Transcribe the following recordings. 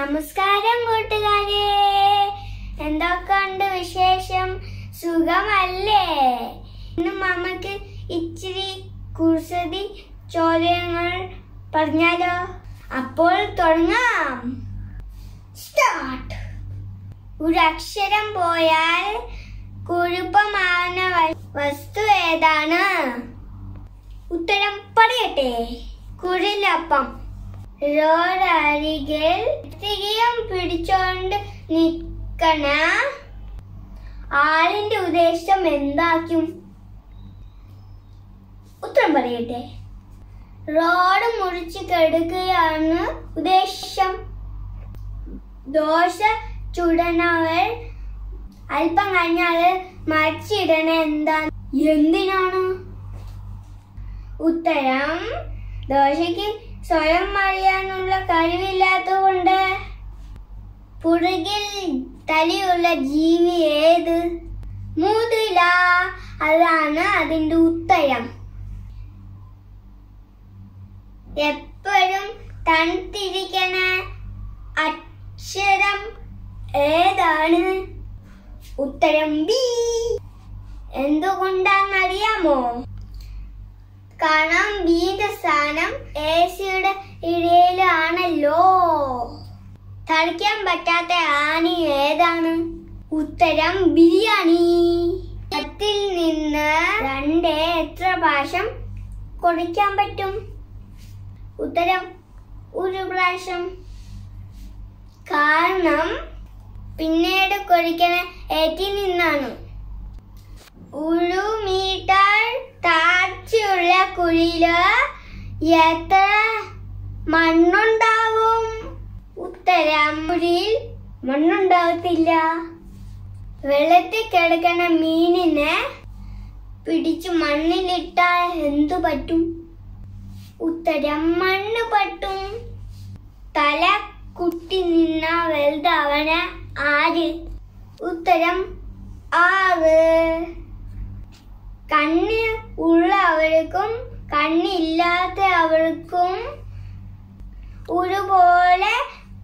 നമസ്കാരം കൂട്ടുകാരെ. എന്തൊക്കെയുണ്ട് വിശേഷം? സുഖമല്ലേ? ഇന്ന് മമ്മക്ക് ഇച്ചിരി കുസൃതി ചോദ്യങ്ങൾ പറഞ്ഞാലോ? അപ്പോൾ തുടങ്ങാം. സ്റ്റാർട്ട് ഒരു അക്ഷരം പോയാൽ കുഴപ്പമാകുന്ന വസ്തു ഏതാണ്? ഉത്തരം പറയട്ടെ. കുഴലപ്പം. റോഡരികിൽ തിരിയം പിടിച്ചോണ്ട് നിൽക്കണ ആളിന്റെ ഉദ്ദേശം എന്താക്കും? ഉത്തരം പറയട്ടെ. റോഡ് മുറിച്ച് കെടുക്കുകയാണ് ഉദ്ദേശം. ദോശ ചുടണവൾ അല്പം കഴിഞ്ഞാൽ മറിച്ചിടണ എന്താ എന്തിനാണ്? ഉത്തരം ദോശയ്ക്ക് സ്വയം അറിയാനുള്ള കഴിവില്ലാത്തതുകൊണ്ട് പുറകിൽ തലയുള്ള ജീവി ഏത്? മുതില അതാണ് അതിന്റെ ഉത്തരം. എപ്പോഴും തണുത്തിരിക്കണ അക്ഷരം ഏതാണ്? ഉത്തരം ബി. എന്തുകൊണ്ടാണെന്നറിയാമോ? കാരണം ബിന്റെ സ്ഥാനം എ സിയുടെ ഇടയിലാണല്ലോ തളിക്കാൻ പറ്റാത്ത ആണി ഏതാണ്? ഉത്തരം ബിരിയാണി. പത്തിൽ നിന്ന് രണ്ട് എത്ര പ്രാവശ്യം കൊടിക്കാൻ പറ്റും? ഉത്തരം ഒരു പ്രാവശ്യം. കാരണം പിന്നീട് കുഴിക്കണ ഏറ്റിൽ നിന്നാണ്. ഒരു കുഴിയിൽ എത്ര മണ്ണുണ്ടാവും? ഉത്തരം കുഴിയിൽ മണ്ണുണ്ടാവത്തില്ല. വെള്ളത്തിൽ കിടക്കണ മീനിനെ പിടിച്ച് മണ്ണിലിട്ടാൽ എന്തു പറ്റും? ഉത്തരം മണ്ണ് പറ്റും തല കുട്ടി നിന്ന വലുതാവണ ആര്? ഉത്തരം ആറ്. കണ്ണ് ഉള്ളവർക്കും കണ്ണില്ലാത്തവർക്കും ഒരുപോലെ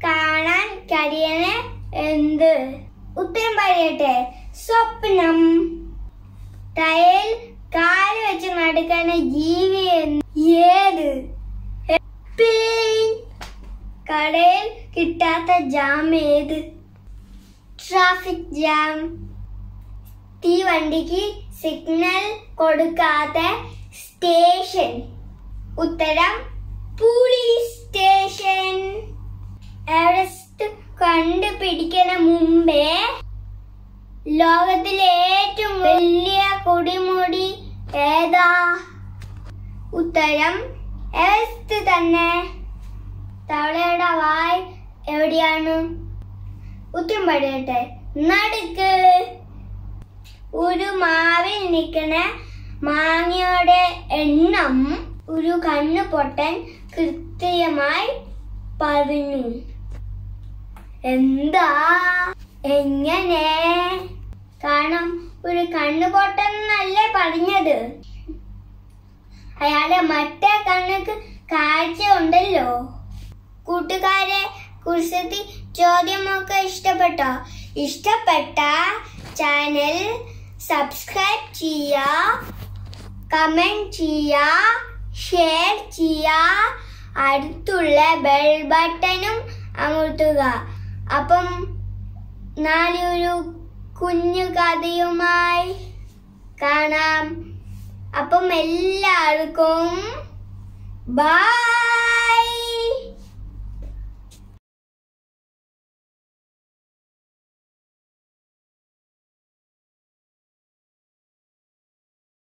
കാണാൻ കഴിയണ എന്ത്? ഉത്തരം പറയട്ടെ. സ്വപ്നം. തയ്യൽ കാൽ വെച്ച് നടക്കുന്ന ജീവി ഏത്? കടയിൽ കിട്ടാത്ത ജാം ഏത്? Traffic jam. തീവണ്ടിക്ക് സിഗ്നൽ കൊടുക്കാത്ത സ്റ്റേഷൻ. ഉത്തരം പോലീസ് സ്റ്റേഷൻ. എവറസ്റ്റ് കണ്ടുപിടിക്കണ മുമ്പേ. ലോകത്തിലെ ഏറ്റവും വലിയ കൊടിമുടി ഏതാ? ഉത്തരം എവറസ്റ്റ് തന്നെ. തവളയുടെ വായ് എവിടെയാണ്? ഉത്തരം പറയട്ടെ. നടുക്ക്. ഒരു മാവിൽ നിൽക്കണ മാങ്ങയുടെ എണ്ണം ഒരു കണ്ണു പൊട്ടൻ കൃത്യമായി പറഞ്ഞു. എന്താ? എങ്ങനെ? കാരണം ഒരു കണ്ണു പൊട്ടൻ എന്നല്ലേ പറഞ്ഞത്? അയാളെ മറ്റേ കണ്ണുക്ക് കാഴ്ച ഉണ്ടല്ലോ കൂട്ടുകാരെ കുറിച്ചത്തി ചോദ്യമൊക്കെ ഇഷ്ടപ്പെട്ടോ? ഇഷ്ടപ്പെട്ട ചാനൽ സബ്സ്ക്രൈബ് ചെയ്യുക. കമന്റ് ചെയ്യുക ഷെയർ ചെയ്യുക അടുത്തുള്ള ബെൽ ബട്ടണും അമർത്തുക. അപ്പം നാളെയൊരു കുഞ്ഞു കഥയുമായി കാണാം. അപ്പം എല്ലാവർക്കും ബൈ